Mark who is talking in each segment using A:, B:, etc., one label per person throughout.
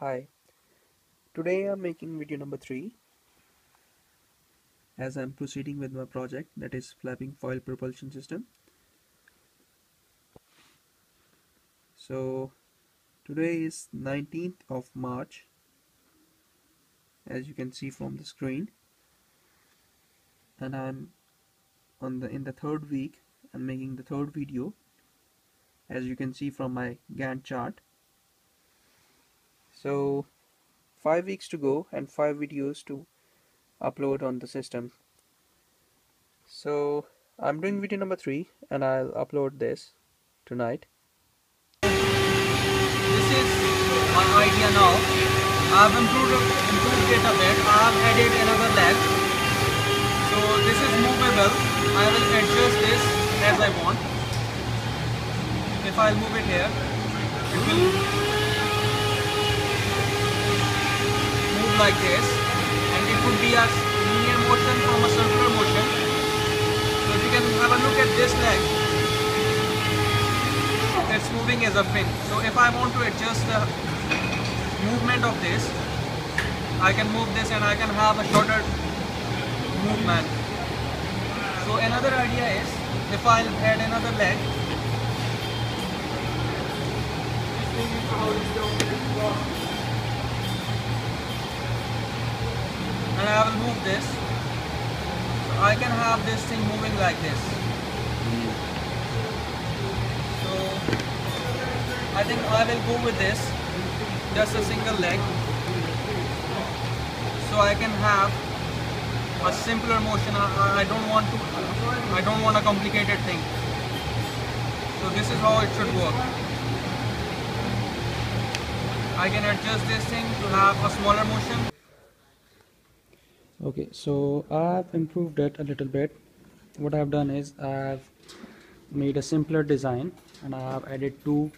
A: Hi, today I'm making video number 3 as I'm proceeding with my project that is flapping foil propulsion system. So today is 19th of March as you can see from the screen. And I'm on the in the third week I'm making the third video. As you can see from my Gantt chart so five weeks to go and five videos to upload on the system. So I'm doing video number three and I'll upload this tonight.
B: This is my idea now. I've improved, improved it a bit I've added another leg so this is movable. I will adjust this as I want. If I'll move it here. It will like this and it would be a linear motion from a circular motion. So if you can have a look at this leg, it's moving as a fin. So if I want to adjust the movement of this, I can move this and I can have a shorter movement. So another idea is if I'll add another leg, and this. So I can have this thing moving like this. So I think I will go with this. Just a single leg. So I can have a simpler motion. I, I don't want to I don't want a complicated thing. So this is how it should work. I can adjust this thing to have a smaller motion
A: okay so I've improved it a little bit. What I've done is I've made a simpler design and I've added two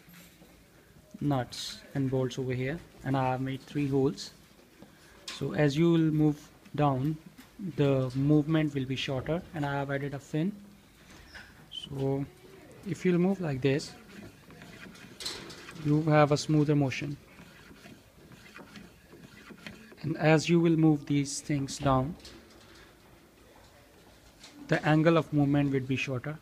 A: nuts and bolts over here and I have made three holes. So as you will move down the movement will be shorter and I have added a fin. So if you'll move like this you have a smoother motion and as you will move these things down the angle of movement will be shorter.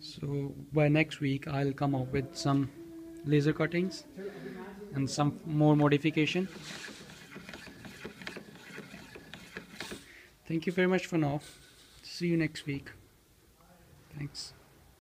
A: So by next week I'll come up with some laser cuttings and some more modification Thank you very much for now. See you next week. Thanks.